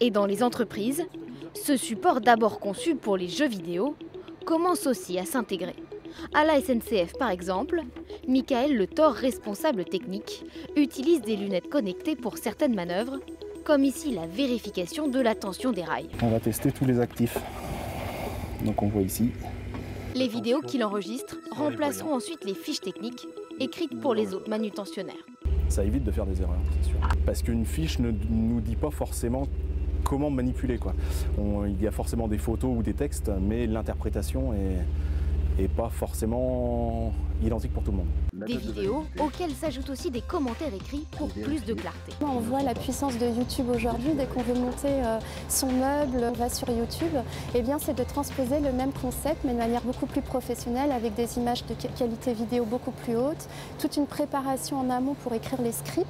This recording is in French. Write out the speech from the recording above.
Et dans les entreprises, ce support d'abord conçu pour les jeux vidéo commence aussi à s'intégrer. À la SNCF par exemple, Michael Le Thor, responsable technique, utilise des lunettes connectées pour certaines manœuvres, comme ici la vérification de la tension des rails. On va tester tous les actifs. Donc on voit ici. Les vidéos qu'il enregistre remplaceront ensuite les fiches techniques écrites pour les autres manutentionnaires. Ça évite de faire des erreurs, c'est sûr. Parce qu'une fiche ne nous dit pas forcément comment manipuler. Quoi. il y a forcément des photos ou des textes, mais l'interprétation est, est pas forcément identique pour tout le monde. Des vidéos auxquelles s'ajoutent aussi des commentaires écrits pour plus de clarté. On voit la puissance de YouTube aujourd'hui. Dès qu'on veut monter euh, son meuble, on va sur YouTube. Eh bien, c'est de transposer le même concept, mais de manière beaucoup plus professionnelle, avec des images de qualité vidéo beaucoup plus haute, toute une préparation en amont pour écrire les scripts.